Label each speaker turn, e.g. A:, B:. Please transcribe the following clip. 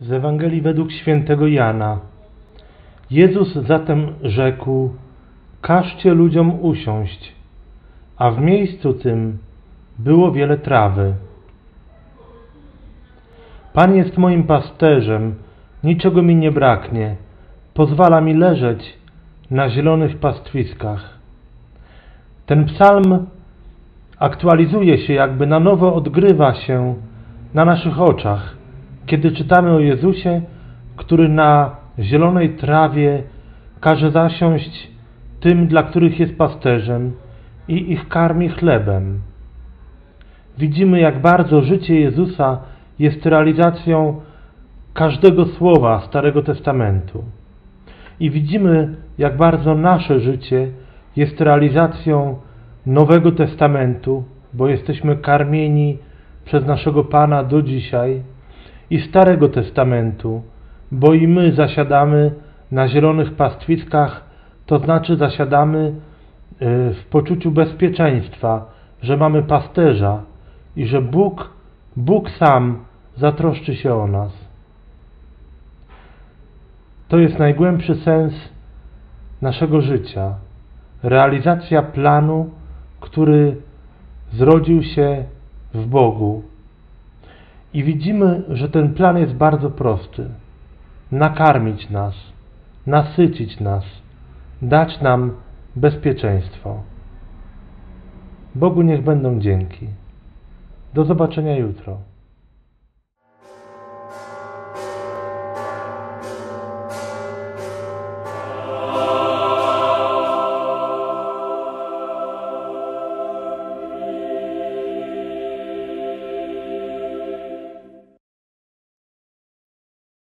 A: Z Ewangelii według świętego Jana. Jezus zatem rzekł: Każcie ludziom usiąść, a w miejscu tym było wiele trawy. Pan jest moim pasterzem, niczego mi nie braknie. Pozwala mi leżeć na zielonych pastwiskach. Ten psalm aktualizuje się, jakby na nowo odgrywa się na naszych oczach, kiedy czytamy o Jezusie, który na zielonej trawie każe zasiąść tym, dla których jest pasterzem i ich karmi chlebem. Widzimy, jak bardzo życie Jezusa jest realizacją każdego słowa Starego Testamentu. I widzimy, jak bardzo nasze życie jest realizacją Nowego Testamentu, bo jesteśmy karmieni przez naszego Pana do dzisiaj, i Starego Testamentu, bo i my zasiadamy na zielonych pastwiskach, to znaczy zasiadamy y, w poczuciu bezpieczeństwa, że mamy pasterza i że Bóg, Bóg sam zatroszczy się o nas. To jest najgłębszy sens naszego życia. Realizacja planu, który zrodził się w Bogu. I widzimy, że ten plan jest bardzo prosty. Nakarmić nas, nasycić nas, dać nam bezpieczeństwo. Bogu niech będą dzięki. Do zobaczenia jutro.